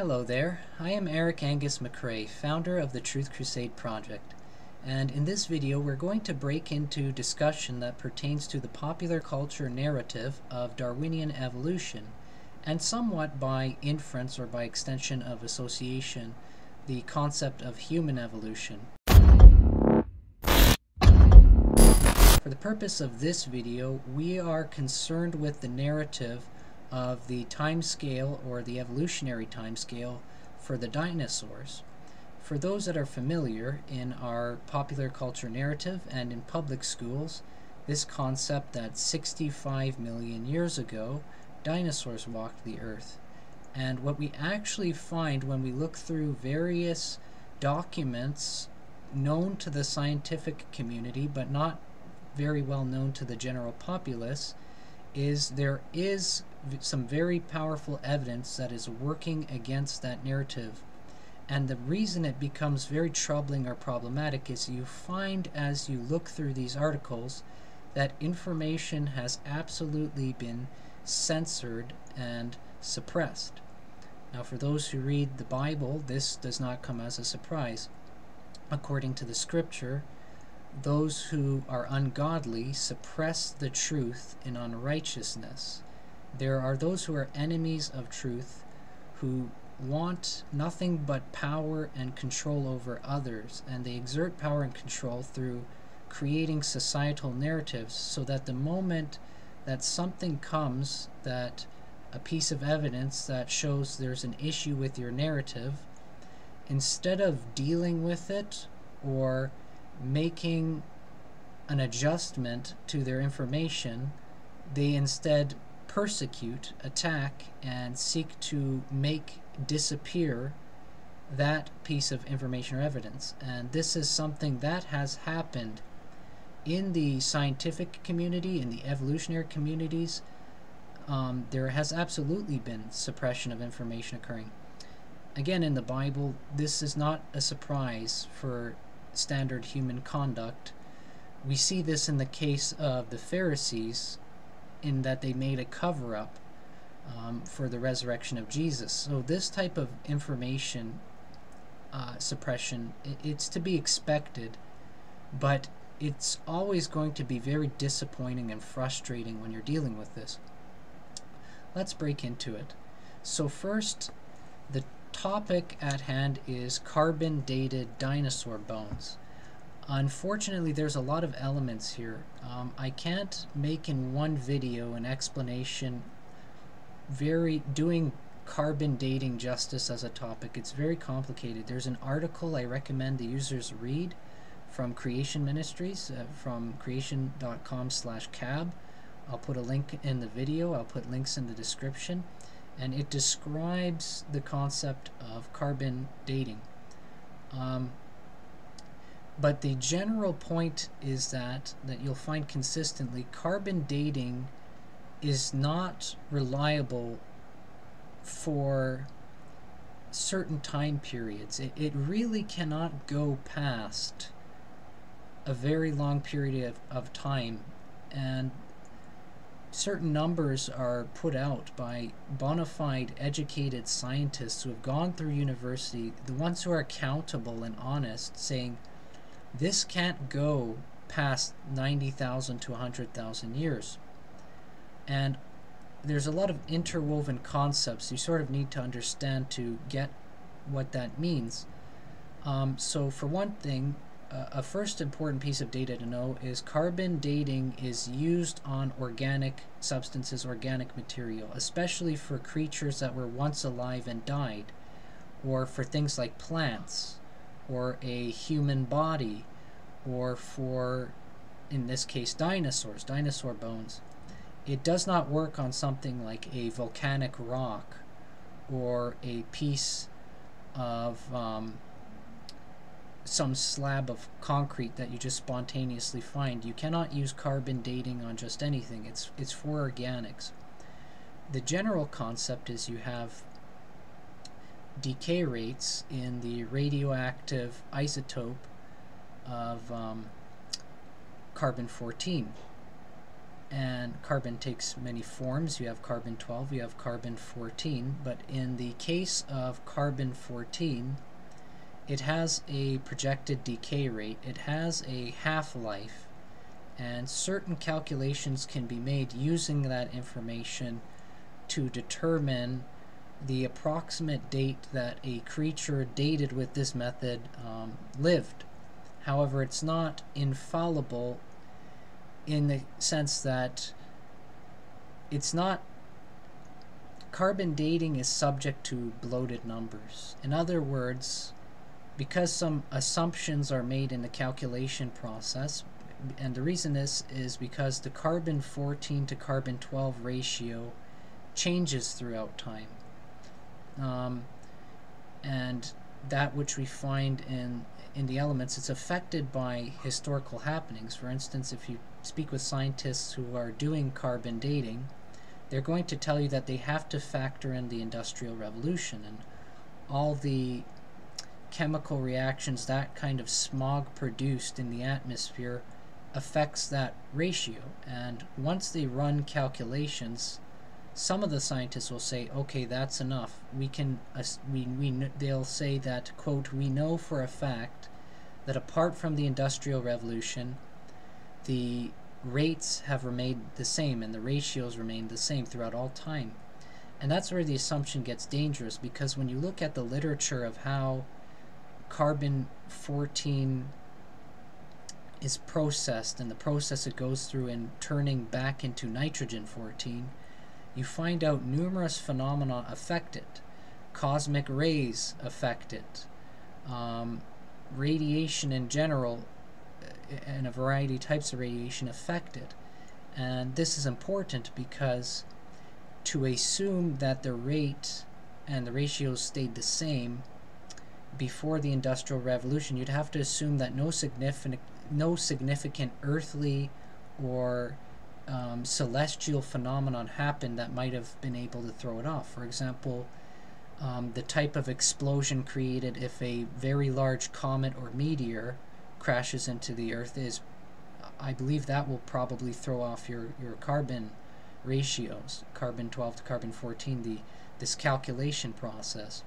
Hello there, I am Eric Angus McRae, founder of the Truth Crusade Project, and in this video we're going to break into discussion that pertains to the popular culture narrative of Darwinian evolution, and somewhat by inference or by extension of association, the concept of human evolution. For the purpose of this video, we are concerned with the narrative of the time scale or the evolutionary time scale for the dinosaurs. For those that are familiar in our popular culture narrative and in public schools, this concept that 65 million years ago dinosaurs walked the earth. And what we actually find when we look through various documents known to the scientific community but not very well known to the general populace is there is some very powerful evidence that is working against that narrative. And the reason it becomes very troubling or problematic is you find as you look through these articles that information has absolutely been censored and suppressed. Now, for those who read the Bible, this does not come as a surprise. According to the scripture, those who are ungodly suppress the truth in unrighteousness. There are those who are enemies of truth who want nothing but power and control over others, and they exert power and control through creating societal narratives so that the moment that something comes that a piece of evidence that shows there's an issue with your narrative, instead of dealing with it or making an adjustment to their information, they instead persecute, attack, and seek to make disappear that piece of information or evidence. And this is something that has happened in the scientific community, in the evolutionary communities. Um, there has absolutely been suppression of information occurring. Again, in the Bible, this is not a surprise for standard human conduct. We see this in the case of the Pharisees, in that they made a cover up um, for the resurrection of Jesus. So, this type of information uh, suppression, it's to be expected, but it's always going to be very disappointing and frustrating when you're dealing with this. Let's break into it. So, first, the topic at hand is carbon dated dinosaur bones. Unfortunately, there's a lot of elements here. Um, I can't make in one video an explanation very doing carbon dating justice as a topic. It's very complicated. There's an article I recommend the users read from Creation Ministries uh, from creation.com slash cab. I'll put a link in the video. I'll put links in the description and it describes the concept of carbon dating. Um, but the general point is that that you'll find consistently carbon dating is not reliable for certain time periods. It, it really cannot go past a very long period of, of time and certain numbers are put out by bona fide educated scientists who have gone through university, the ones who are accountable and honest, saying this can't go past 90,000 to 100,000 years. And there's a lot of interwoven concepts you sort of need to understand to get what that means. Um, so, for one thing, uh, a first important piece of data to know is carbon dating is used on organic substances, organic material, especially for creatures that were once alive and died, or for things like plants, or a human body, or for, in this case, dinosaurs, dinosaur bones. It does not work on something like a volcanic rock or a piece of um, some slab of concrete that you just spontaneously find. You cannot use carbon dating on just anything. It's it's for organics. The general concept is you have decay rates in the radioactive isotope of um, carbon 14. and carbon takes many forms. You have carbon 12, you have carbon 14, but in the case of carbon 14, it has a projected decay rate, it has a half-life, and certain calculations can be made using that information to determine the approximate date that a creature dated with this method um, lived. However, it's not infallible in the sense that it's not carbon dating is subject to bloated numbers. In other words, because some assumptions are made in the calculation process, and the reason this is because the carbon 14 to carbon 12 ratio changes throughout time. Um, and that which we find in in the elements, it's affected by historical happenings. For instance, if you speak with scientists who are doing carbon dating, they're going to tell you that they have to factor in the Industrial Revolution and all the chemical reactions that kind of smog produced in the atmosphere affects that ratio. And once they run calculations, some of the scientists will say, okay, that's enough. We can, we, we, they'll say that, quote, we know for a fact that apart from the Industrial Revolution, the rates have remained the same and the ratios remained the same throughout all time. And that's where the assumption gets dangerous because when you look at the literature of how carbon 14 is processed and the process it goes through in turning back into nitrogen 14, you find out numerous phenomena affect it. Cosmic rays affect it. Um, radiation in general uh, and a variety of types of radiation affect it. And this is important because to assume that the rate and the ratios stayed the same before the Industrial Revolution, you'd have to assume that no significant, no significant earthly or um, celestial phenomenon happened that might have been able to throw it off. For example, um, the type of explosion created if a very large comet or meteor crashes into the Earth is, I believe that will probably throw off your, your carbon ratios, carbon 12 to carbon 14, the, this calculation process.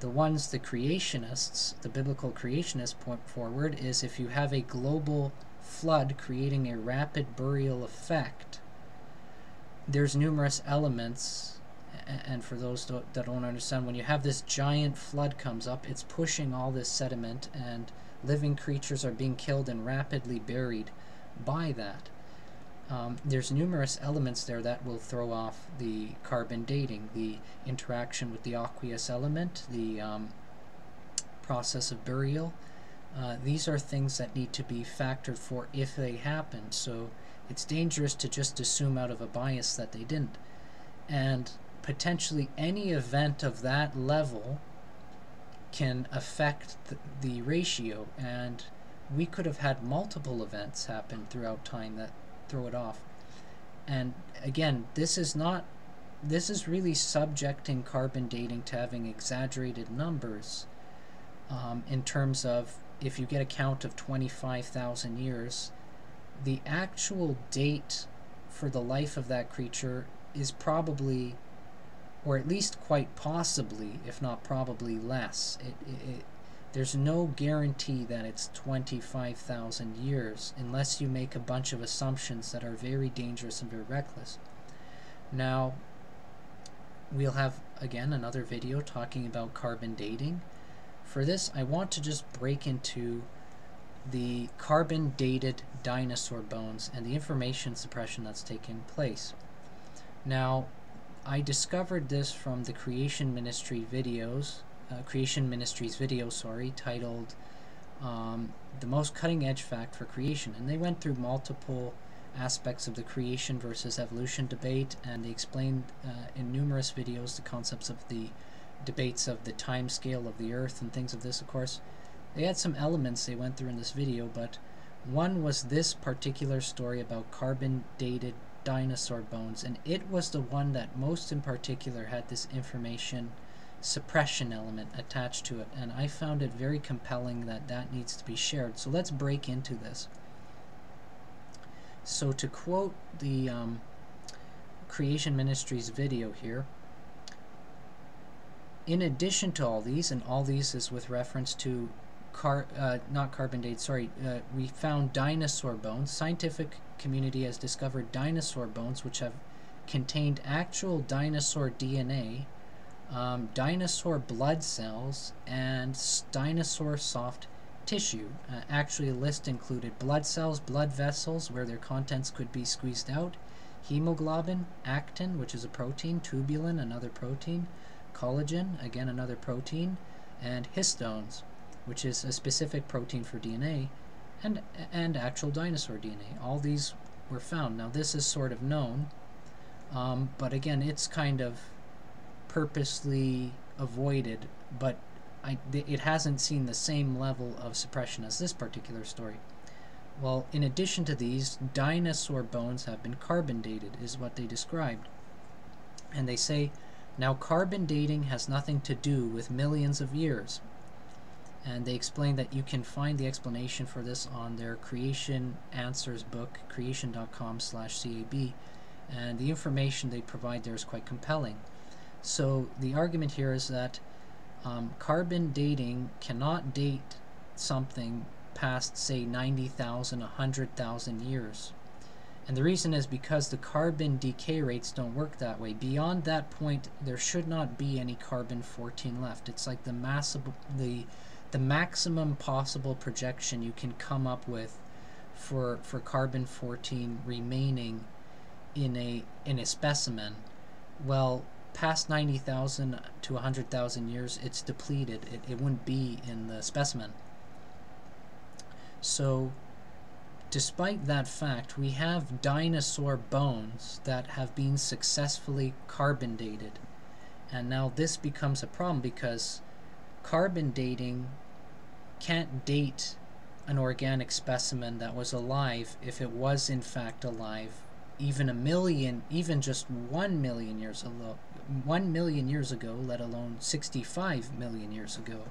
The ones the creationists, the biblical creationists point forward is if you have a global flood creating a rapid burial effect, there's numerous elements and for those that don't understand when you have this giant flood comes up it's pushing all this sediment and living creatures are being killed and rapidly buried by that um, there's numerous elements there that will throw off the carbon dating the interaction with the aqueous element the um, process of burial uh, these are things that need to be factored for if they happen. So it's dangerous to just assume out of a bias that they didn't. And potentially any event of that level can affect th the ratio. And we could have had multiple events happen throughout time that throw it off. And again, this is not this is really subjecting carbon dating to having exaggerated numbers um, in terms of if you get a count of 25,000 years, the actual date for the life of that creature is probably, or at least quite possibly, if not probably less. It, it, there's no guarantee that it's 25,000 years unless you make a bunch of assumptions that are very dangerous and very reckless. Now, we'll have, again, another video talking about carbon dating. For this, I want to just break into the carbon dated dinosaur bones and the information suppression that's taking place. Now, I discovered this from the Creation Ministry videos, uh, Creation Ministries video, sorry, titled um, The Most Cutting Edge Fact for Creation. And they went through multiple aspects of the creation versus evolution debate, and they explained uh, in numerous videos the concepts of the debates of the time scale of the Earth and things of this, of course. They had some elements they went through in this video, but one was this particular story about carbon-dated dinosaur bones, and it was the one that most in particular had this information suppression element attached to it, and I found it very compelling that that needs to be shared. So let's break into this. So to quote the um, Creation Ministries video here, in addition to all these, and all these is with reference to car, uh, not carbon date, sorry, uh, we found dinosaur bones. Scientific community has discovered dinosaur bones which have contained actual dinosaur DNA, um, dinosaur blood cells, and dinosaur soft tissue. Uh, actually, a list included blood cells, blood vessels where their contents could be squeezed out, hemoglobin, actin, which is a protein, tubulin, another protein, collagen, again another protein, and histones, which is a specific protein for DNA, and, and actual dinosaur DNA. All these were found. Now this is sort of known, um, but again, it's kind of purposely avoided, but I, it hasn't seen the same level of suppression as this particular story. Well, in addition to these, dinosaur bones have been carbon dated, is what they described. And they say, now carbon dating has nothing to do with millions of years. And they explain that you can find the explanation for this on their Creation Answers book, creation.com slash CAB, and the information they provide there is quite compelling. So the argument here is that um, carbon dating cannot date something past, say, 90,000, 100,000 years. And the reason is because the carbon decay rates don't work that way. Beyond that point, there should not be any carbon 14 left. It's like the massive, the the maximum possible projection you can come up with for for carbon 14 remaining in a in a specimen. Well, past 90,000 to 100,000 years, it's depleted. It, it wouldn't be in the specimen. So, despite that fact, we have dinosaur bones that have been successfully carbon dated. And now this becomes a problem because carbon dating can't date an organic specimen that was alive if it was in fact alive even a million even just one million years ago 1 million years ago, let alone 65 million years ago.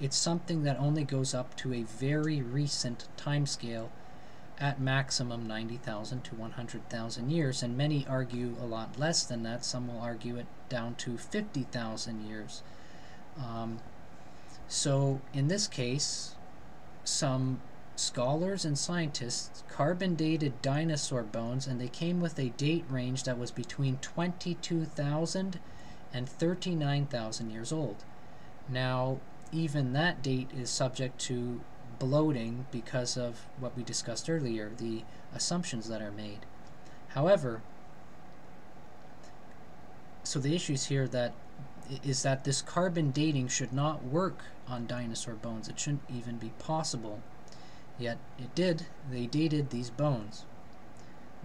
It's something that only goes up to a very recent timescale at maximum 90,000 to 100,000 years, and many argue a lot less than that. Some will argue it down to 50,000 years. Um, so, in this case, some scholars and scientists carbon dated dinosaur bones and they came with a date range that was between 22,000 and 39,000 years old. Now, even that date is subject to bloating because of what we discussed earlier, the assumptions that are made. However, so the issues here that is that this carbon dating should not work on dinosaur bones. It shouldn't even be possible. Yet it did. They dated these bones.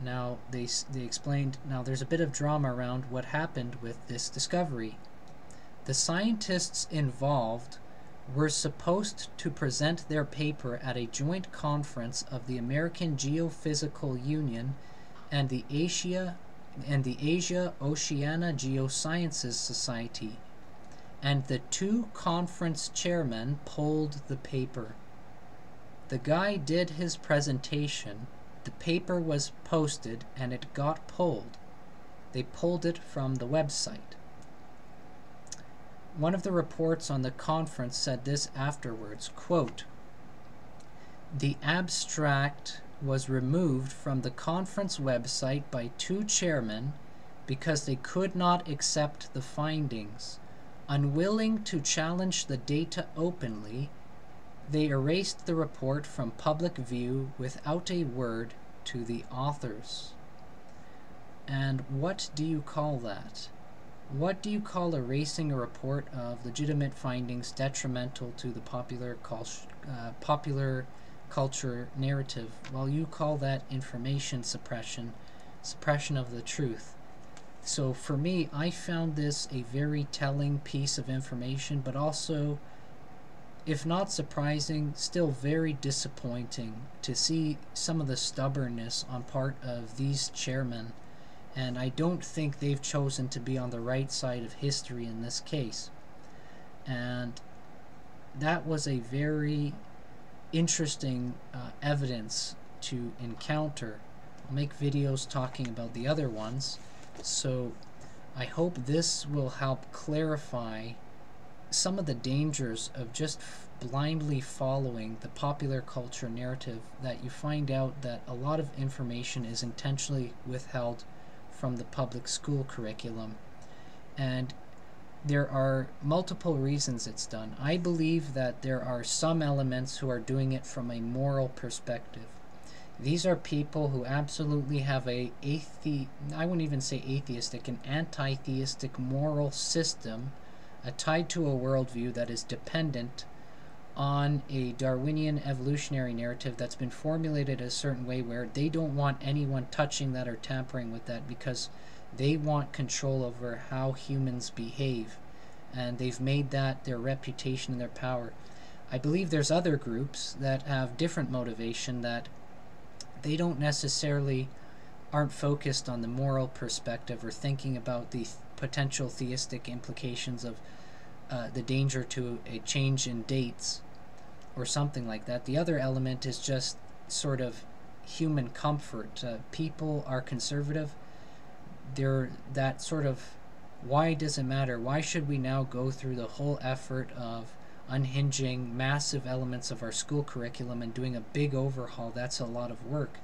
Now they they explained. Now there's a bit of drama around what happened with this discovery. The scientists involved were supposed to present their paper at a joint conference of the American Geophysical Union and the Asia and the Asia Oceania Geosciences Society, and the two conference chairmen pulled the paper. The guy did his presentation, the paper was posted, and it got pulled. They pulled it from the website. One of the reports on the conference said this afterwards, quote, The abstract was removed from the conference website by two chairmen because they could not accept the findings. Unwilling to challenge the data openly, they erased the report from public view without a word to the authors. And what do you call that? What do you call erasing a report of legitimate findings detrimental to the popular, uh, popular culture narrative? Well, you call that information suppression, suppression of the truth. So for me, I found this a very telling piece of information, but also if not surprising, still very disappointing to see some of the stubbornness on part of these chairmen, and I don't think they've chosen to be on the right side of history in this case. And that was a very interesting uh, evidence to encounter I'll make videos talking about the other ones. So I hope this will help clarify some of the dangers of just blindly following the popular culture narrative that you find out that a lot of information is intentionally withheld from the public school curriculum. And there are multiple reasons it's done. I believe that there are some elements who are doing it from a moral perspective. These are people who absolutely have a athe I wouldn't even say atheistic, an anti-theistic moral system uh, tied to a worldview that is dependent on a Darwinian evolutionary narrative that's been formulated a certain way where they don't want anyone touching that or tampering with that because they want control over how humans behave. And they've made that their reputation and their power. I believe there's other groups that have different motivation that they don't necessarily aren't focused on the moral perspective or thinking about the th potential theistic implications of uh, the danger to a change in dates or something like that. The other element is just sort of human comfort. Uh, people are conservative. They're that sort of why does it matter? Why should we now go through the whole effort of unhinging massive elements of our school curriculum and doing a big overhaul? That's a lot of work.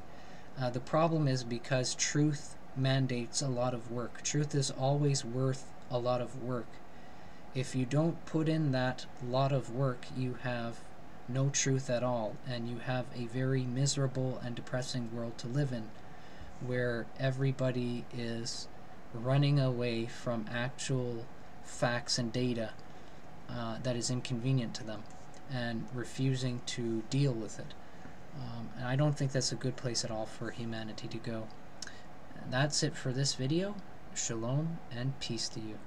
Uh, the problem is because truth mandates a lot of work. Truth is always worth a lot of work. If you don't put in that lot of work, you have no truth at all, and you have a very miserable and depressing world to live in, where everybody is running away from actual facts and data uh, that is inconvenient to them and refusing to deal with it. Um, and I don't think that's a good place at all for humanity to go. And that's it for this video. Shalom and peace to you.